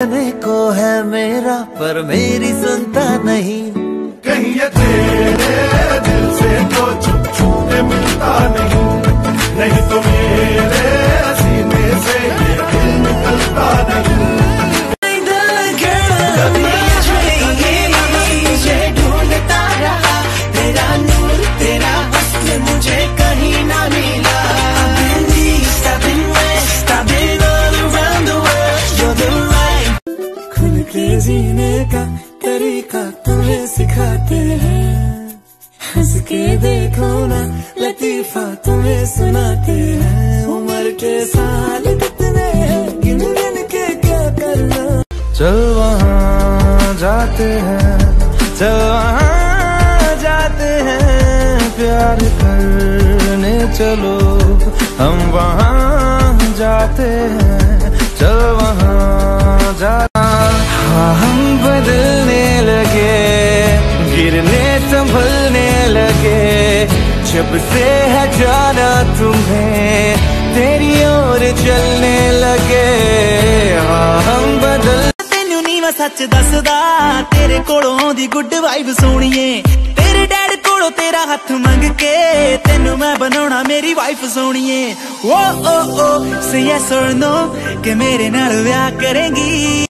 को है मेरा पर मेरी सुनता नहीं। कहीं ये तेरे दिल से तो छुप छुप मिलता नहीं। नहीं तो मेरे सीने से ये दिल निकलता नहीं। ढूंढता रहा तेरा नूर तेरा असल मुझे कहीं ना मिला के जीने का तरीका तुम्हें सिखाते हैं। हंस के देखो ना, लतीफा तुम्हें सुनाते हैं। उम्र के साल कितने गिन गिन के क्या करना। चल वहाँ जाते हैं, चल वहाँ जाते हैं। प्यार करने चलो, हम वहाँ जाते हैं। संभलने लगे जब से है जाना तुम्हें तेरी ओर चलने लगे हाँ हम बदल ਤੈਨੂੰ ਨਹੀਂ ਮੈਂ ਸੱਚ ਦੱਸਦਾ ਤੇਰੇ ਕੋਲੋਂ ਆਉਂਦੀ ਗੁੱਡ ਵਾਈਬ ਸੋਣੀਏ ਤੇਰੇ ਡੈਡ ਕੋਲੋਂ ਤੇਰਾ ਹੱਥ ਮੰਗ ਕੇ ਤੈਨੂੰ ਮੈਂ ਬਣਾਉਣਾ ਮੇਰੀ wife ਸੋਣੀਏ O O O say yes or ਨੋ ਕਿ ਮੇਰੇ ਨਾਲ ਵਿਆਹ ਕਰੇਂਗੀ